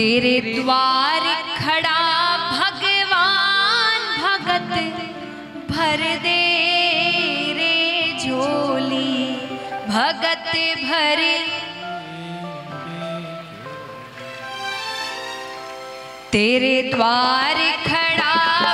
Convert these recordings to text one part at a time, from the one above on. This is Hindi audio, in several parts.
तेरे द्वार खड़ा भगवान भगत भर दे रे झोली। भगत भर। तेरे द्वार खड़ा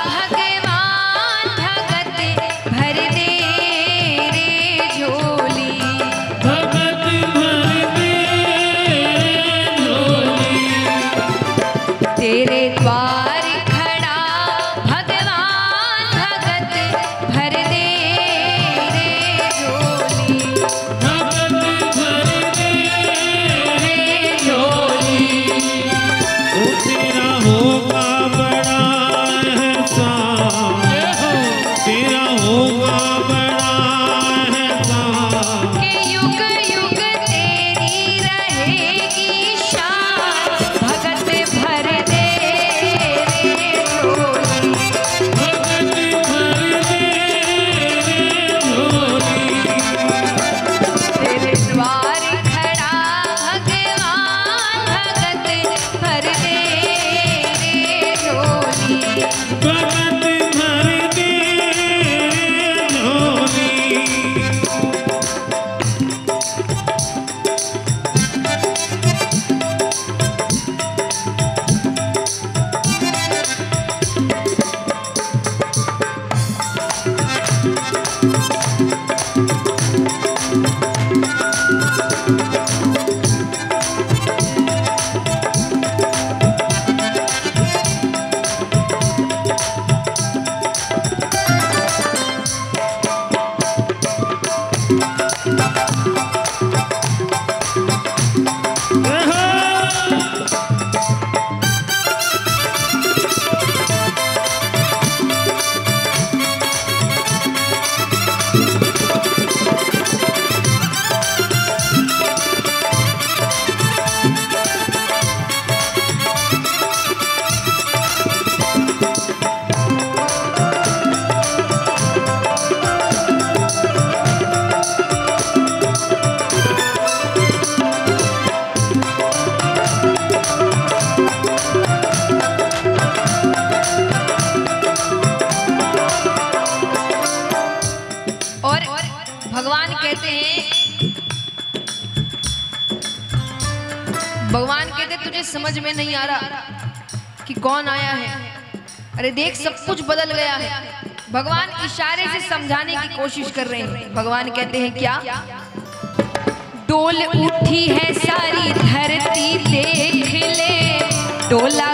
भगवान कहते, तुझे समझ में नहीं आ रहा कि कौन आया है। अरे देख, सब कुछ बदल गया है। भगवान इशारे से समझाने की कोशिश कर रहे हैं। भगवान कहते हैं, क्या? डोल उठी है सारी धरती, देख ले। डोला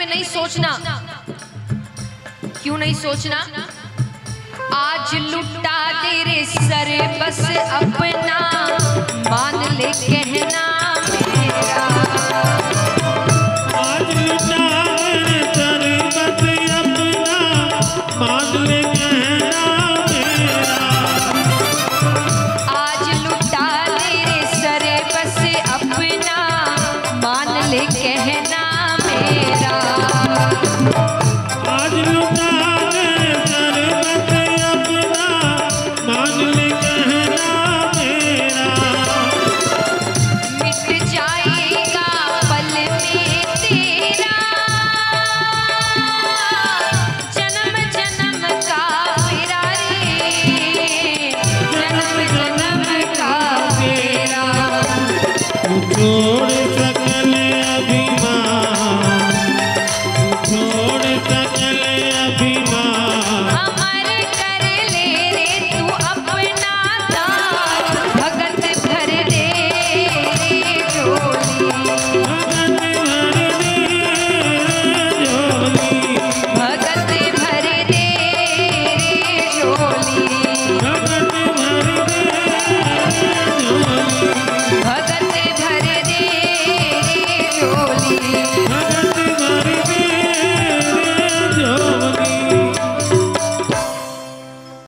में नहीं सोचना। क्यों नहीं सोचना? आज लुटा तेरे सर बस अब Oh.